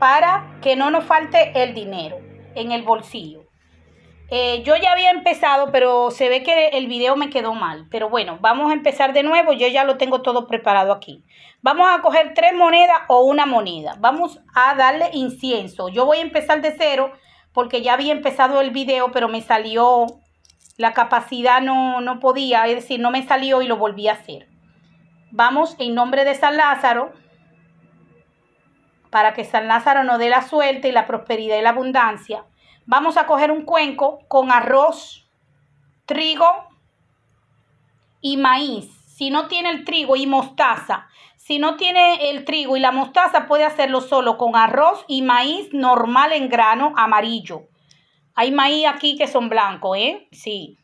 para que no nos falte el dinero en el bolsillo. Eh, yo ya había empezado, pero se ve que el video me quedó mal. Pero bueno, vamos a empezar de nuevo. Yo ya lo tengo todo preparado aquí. Vamos a coger tres monedas o una moneda. Vamos a darle incienso. Yo voy a empezar de cero porque ya había empezado el video, pero me salió, la capacidad no, no podía, es decir, no me salió y lo volví a hacer. Vamos en nombre de San Lázaro, para que San Lázaro nos dé la suerte y la prosperidad y la abundancia. Vamos a coger un cuenco con arroz, trigo y maíz. Si no tiene el trigo y mostaza, si no tiene el trigo y la mostaza, puede hacerlo solo con arroz y maíz normal en grano amarillo. Hay maíz aquí que son blancos, ¿eh? Sí.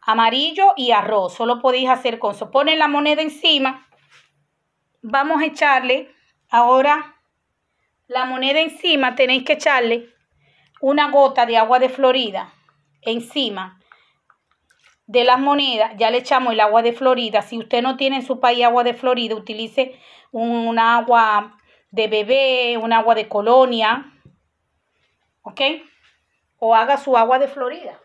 Amarillo y arroz. Solo podéis hacer con eso. Ponen la moneda encima. Vamos a echarle ahora la moneda encima. Tenéis que echarle una gota de agua de Florida encima de las monedas, ya le echamos el agua de Florida. Si usted no tiene en su país agua de Florida, utilice un, agua de bebé, un agua de colonia, ¿ok? O haga su agua de Florida.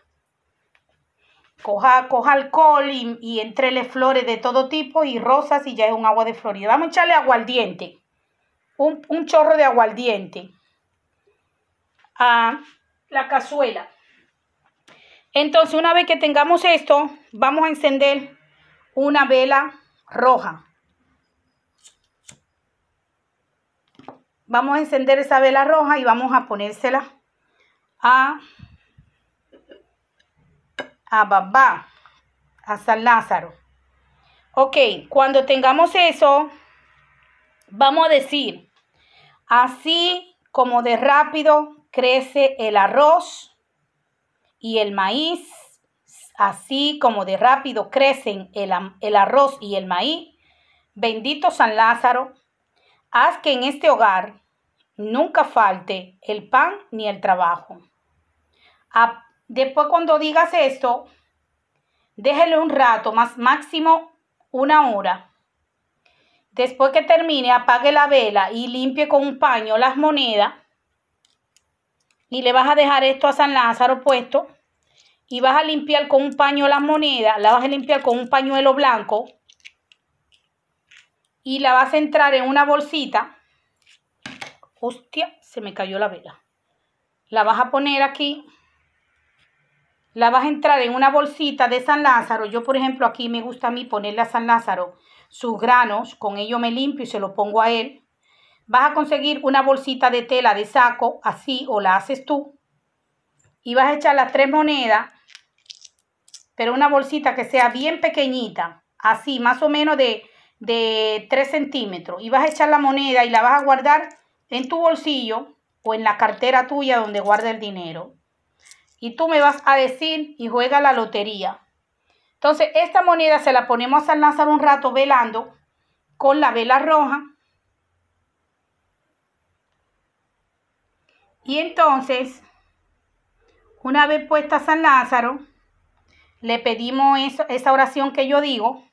Coja, coja alcohol y, y entrele flores de todo tipo y rosas y ya es un agua de Florida. Vamos a echarle aguardiente, un, un chorro de aguardiente a la cazuela. Entonces, una vez que tengamos esto, vamos a encender una vela roja. Vamos a encender esa vela roja y vamos a ponérsela a, a Babá, a San Lázaro. Ok, cuando tengamos eso, vamos a decir, así como de rápido crece el arroz y el maíz, así como de rápido crecen el, arroz y el maíz. Bendito San Lázaro, haz que en este hogar nunca falte el pan ni el trabajo. después cuando digas esto, déjele un rato, más máximo una hora. Después que termine, apague la vela y limpie con un paño las monedas y le vas a dejar esto a San Lázaro puesto y vas a limpiar con un paño las monedas, la vas a limpiar con un pañuelo blanco y la vas a entrar en una bolsita. Hostia, se me cayó la vela. La vas a poner aquí. La vas a entrar en una bolsita de San Lázaro. Yo, por ejemplo, aquí me gusta a mí ponerle a San Lázaro sus granos. Con ello me limpio y se lo pongo a él. Vas a conseguir una bolsita de tela de saco, así, o la haces tú. Y vas a echar las tres monedas, pero una bolsita que sea bien pequeñita, así, más o menos de, de 3 centímetros. Y vas a echar la moneda y la vas a guardar en tu bolsillo o en la cartera tuya donde guarda el dinero. Y tú me vas a decir y juega la lotería. Entonces, esta moneda se la ponemos a San Lázaro un rato velando con la vela roja Y entonces, una vez puesta San Lázaro, le pedimos esa oración que yo digo.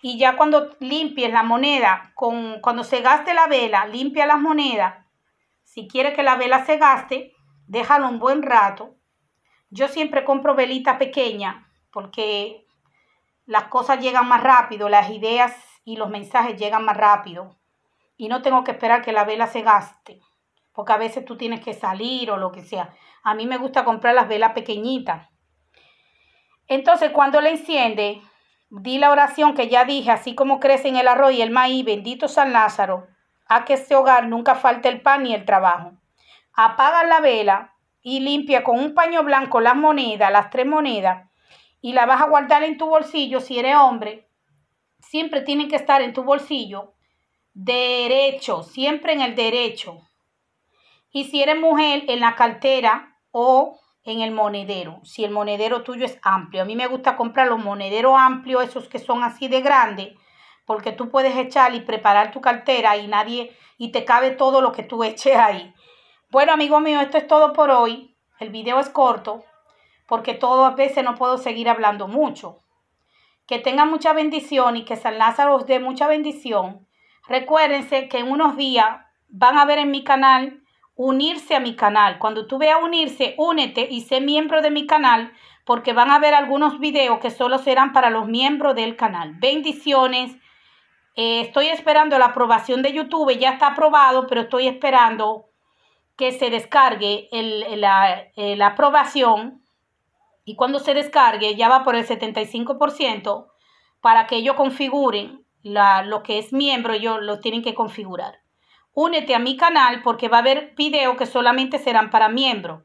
Y ya cuando limpies la moneda, con, cuando se gaste la vela, limpia las monedas. Si quiere que la vela se gaste, déjalo un buen rato. Yo siempre compro velita pequeña porque las cosas llegan más rápido, las ideas y los mensajes llegan más rápido. Y no tengo que esperar que la vela se gaste porque a veces tú tienes que salir o lo que sea. A mí me gusta comprar las velas pequeñitas. Entonces, cuando le enciende, di la oración que ya dije, así como crecen el arroz y el maíz, bendito San Lázaro, a que este hogar nunca falte el pan ni el trabajo. Apaga la vela y limpia con un paño blanco las monedas, las tres monedas, y la vas a guardar en tu bolsillo si eres hombre. Siempre tiene que estar en tu bolsillo derecho, siempre en el derecho. Y si eres mujer, en la cartera o en el monedero, si el monedero tuyo es amplio. A mí me gusta comprar los monederos amplios, esos que son así de grandes, porque tú puedes echar y preparar tu cartera y nadie, y te cabe todo lo que tú eches ahí. Bueno, amigo mío, esto es todo por hoy. El video es corto, porque todas veces no puedo seguir hablando mucho. Que tengan mucha bendición y que San Lázaro os dé mucha bendición. Recuérdense que en unos días van a ver en mi canal unirse a mi canal. Cuando tú veas unirse, únete y sé miembro de mi canal porque van a ver algunos videos que solo serán para los miembros del canal. Bendiciones. Eh, estoy esperando la aprobación de YouTube. Ya está aprobado, pero estoy esperando que se descargue la, aprobación. Y cuando se descargue, ya va por el 75% para que ellos configuren la, lo que es miembro. Ellos lo tienen que configurar únete a mi canal porque va a haber videos que solamente serán para miembros.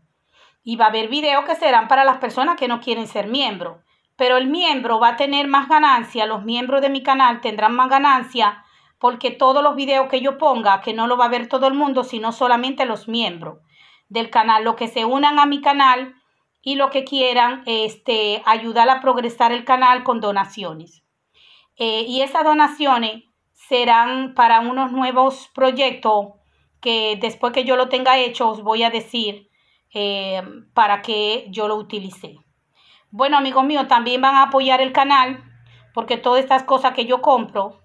Y va a haber videos que serán para las personas que no quieren ser miembros. Pero el miembro va a tener más ganancia, los miembros de mi canal tendrán más ganancia porque todos los videos que yo ponga, que no lo va a ver todo el mundo, sino solamente los miembros del canal, los que se unan a mi canal y lo que quieran este, ayudar a progresar el canal con donaciones. Eh, y esas donaciones serán para unos nuevos proyectos que después que yo lo tenga hecho os voy a decir eh, para que yo lo utilice. Bueno, amigos míos, también van a apoyar el canal porque todas estas cosas que yo compro,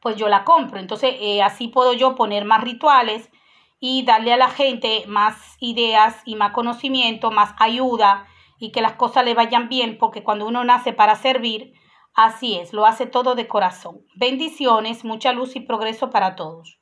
pues yo la compro. Entonces, eh, así puedo yo poner más rituales y darle a la gente más ideas y más conocimiento, más ayuda y que las cosas le vayan bien, porque cuando uno nace para servir, Así es, lo hace todo de corazón. Bendiciones, mucha luz y progreso para todos.